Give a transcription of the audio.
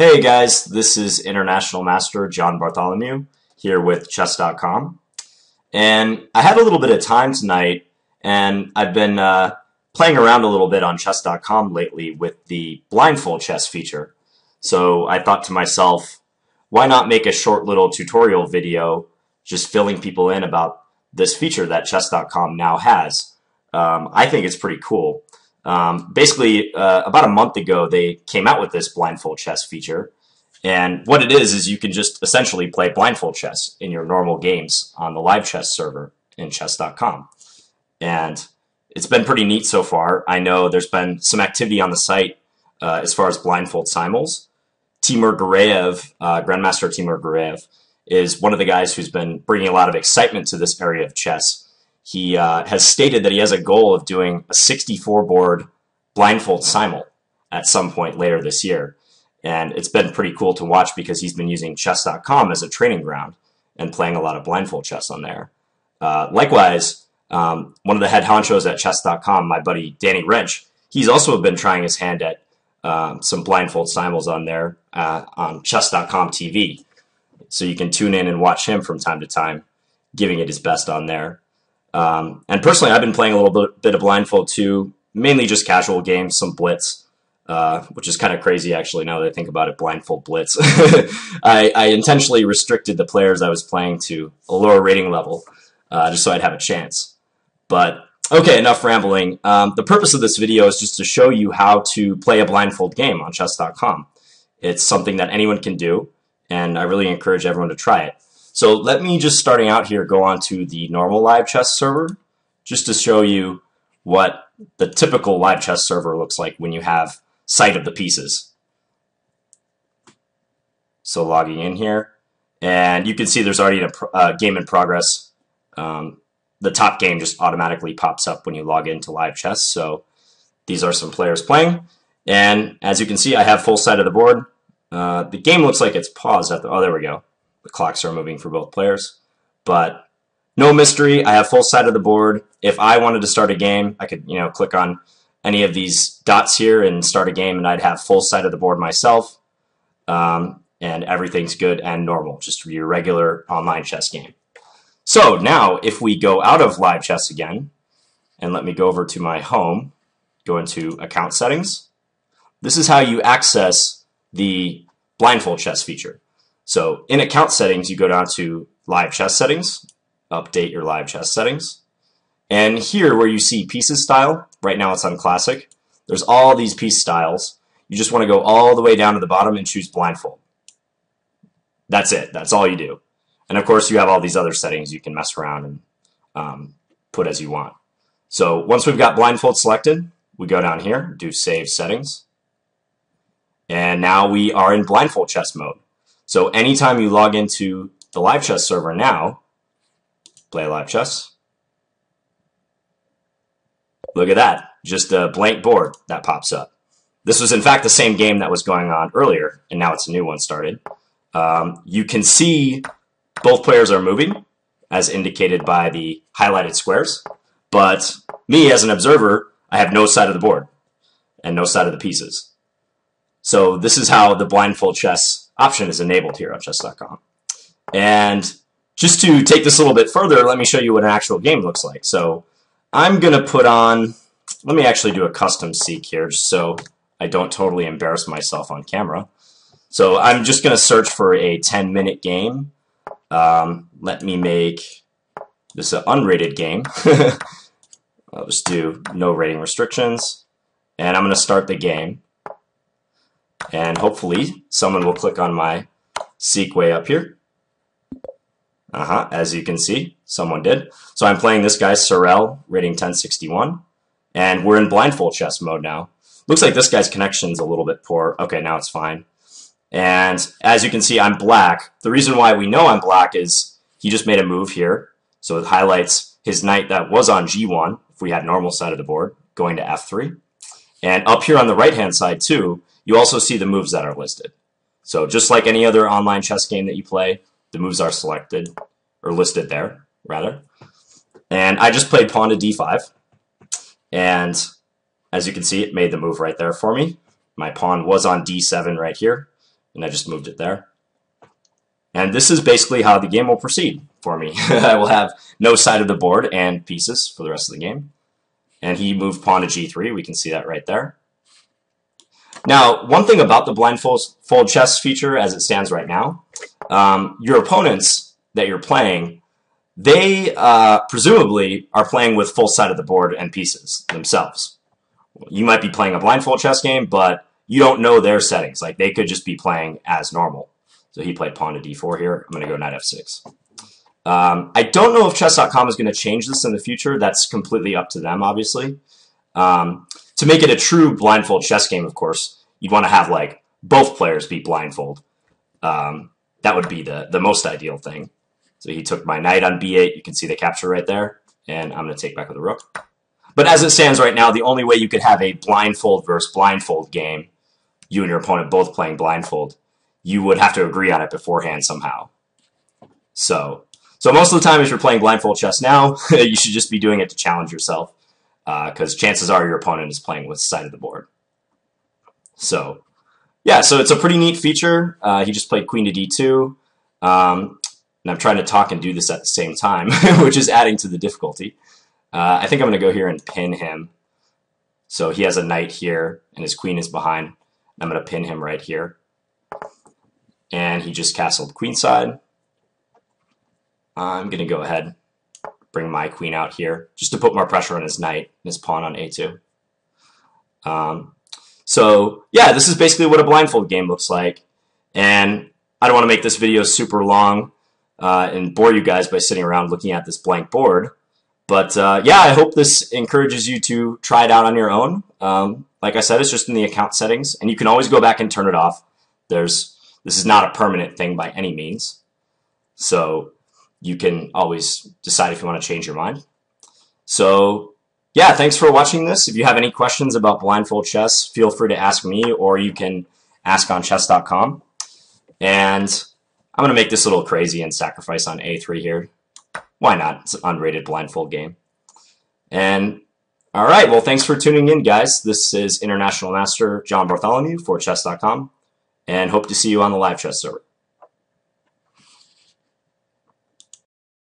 Hey guys, this is International Master John Bartholomew here with Chess.com. And I had a little bit of time tonight, and I've been uh, playing around a little bit on Chess.com lately with the blindfold chess feature. So I thought to myself, why not make a short little tutorial video just filling people in about this feature that Chess.com now has? Um, I think it's pretty cool. Um, basically, uh, about a month ago, they came out with this blindfold chess feature. And what it is, is you can just essentially play blindfold chess in your normal games on the live chess server in chess.com. And it's been pretty neat so far. I know there's been some activity on the site uh, as far as blindfold simuls. Timur Gareev, uh, Grandmaster Timur Gareev, is one of the guys who's been bringing a lot of excitement to this area of chess he uh, has stated that he has a goal of doing a 64 board blindfold simul at some point later this year. And it's been pretty cool to watch because he's been using chess.com as a training ground and playing a lot of blindfold chess on there. Uh, likewise, um, one of the head honchos at chess.com, my buddy Danny Rensch, he's also been trying his hand at um, some blindfold simuls on there uh, on chess.com TV. So you can tune in and watch him from time to time, giving it his best on there. Um, and personally, I've been playing a little bit, bit of blindfold too, mainly just casual games, some blitz, uh, which is kind of crazy actually now that I think about it. Blindfold blitz. I, I, intentionally restricted the players I was playing to a lower rating level, uh, just so I'd have a chance. But okay, enough rambling. Um, the purpose of this video is just to show you how to play a blindfold game on chess.com. It's something that anyone can do, and I really encourage everyone to try it. So let me just starting out here go on to the normal live chess server just to show you what the typical live chess server looks like when you have sight of the pieces. So logging in here and you can see there's already a uh, game in progress. Um, the top game just automatically pops up when you log into live chess. So these are some players playing. And as you can see, I have full sight of the board. Uh, the game looks like it's paused at the, oh, there we go. The clocks are moving for both players. But no mystery. I have full sight of the board. If I wanted to start a game, I could, you know, click on any of these dots here and start a game, and I'd have full sight of the board myself. Um, and everything's good and normal, just your regular online chess game. So now, if we go out of live chess again, and let me go over to my home, go into account settings, this is how you access the blindfold chess feature. So in account settings, you go down to live chess settings, update your live chess settings. And here where you see pieces style, right now it's on classic, there's all these piece styles. You just want to go all the way down to the bottom and choose blindfold. That's it. That's all you do. And of course, you have all these other settings you can mess around and um, put as you want. So once we've got blindfold selected, we go down here, do save settings. And now we are in blindfold chess mode. So anytime you log into the live chess server now, play live chess. Look at that, just a blank board that pops up. This was in fact the same game that was going on earlier, and now it's a new one started. Um, you can see both players are moving, as indicated by the highlighted squares, but me as an observer, I have no side of the board and no side of the pieces. So this is how the blindfold chess option is enabled here on chess.com. And just to take this a little bit further, let me show you what an actual game looks like. So I'm going to put on, let me actually do a custom seek here so I don't totally embarrass myself on camera. So I'm just going to search for a 10 minute game. Um, let me make this an unrated game. I'll just do no rating restrictions. And I'm going to start the game. And hopefully someone will click on my seek way up here. Uh-huh, as you can see, someone did. So I'm playing this guy, Sorel, rating 1061. And we're in blindfold chess mode now. Looks like this guy's connection's a little bit poor. Okay, now it's fine. And as you can see, I'm black. The reason why we know I'm black is he just made a move here. So it highlights his knight that was on g1, if we had normal side of the board, going to f3. And up here on the right-hand side, too, you also see the moves that are listed. So just like any other online chess game that you play, the moves are selected, or listed there, rather. And I just played pawn to d5. And as you can see, it made the move right there for me. My pawn was on d7 right here. and I just moved it there. And this is basically how the game will proceed for me. I will have no side of the board and pieces for the rest of the game. And he moved pawn to g3. We can see that right there. Now, one thing about the blindfold chess feature as it stands right now, um, your opponents that you're playing, they uh, presumably are playing with full side of the board and pieces themselves. You might be playing a blindfold chess game, but you don't know their settings. Like they could just be playing as normal. So he played pawn to d4 here. I'm going to go knight f6. Um, I don't know if chess.com is going to change this in the future. That's completely up to them, obviously. Um, to make it a true blindfold chess game, of course, you'd want to have like both players be blindfold. Um, that would be the, the most ideal thing. So he took my knight on b8. You can see the capture right there. And I'm going to take back with a rook. But as it stands right now, the only way you could have a blindfold versus blindfold game, you and your opponent both playing blindfold, you would have to agree on it beforehand somehow. So, so most of the time, if you're playing blindfold chess now, you should just be doing it to challenge yourself, because uh, chances are your opponent is playing with side of the board. So, yeah, so it's a pretty neat feature. Uh, he just played queen to d2, um, and I'm trying to talk and do this at the same time, which is adding to the difficulty. Uh, I think I'm going to go here and pin him. So he has a knight here, and his queen is behind. I'm going to pin him right here and he just castled queenside. I'm going to go ahead, bring my queen out here, just to put more pressure on his knight and his pawn on a2. Um, so yeah, this is basically what a blindfold game looks like. And I don't want to make this video super long uh, and bore you guys by sitting around looking at this blank board. But uh, yeah, I hope this encourages you to try it out on your own. Um, like I said, it's just in the account settings, and you can always go back and turn it off. There's this is not a permanent thing by any means. So you can always decide if you want to change your mind. So yeah, thanks for watching this. If you have any questions about blindfold chess, feel free to ask me or you can ask on chess.com. And I'm going to make this a little crazy and sacrifice on a3 here. Why not? It's an unrated blindfold game. And all right, well, thanks for tuning in, guys. This is International Master John Bartholomew for chess.com and hope to see you on the live chess server.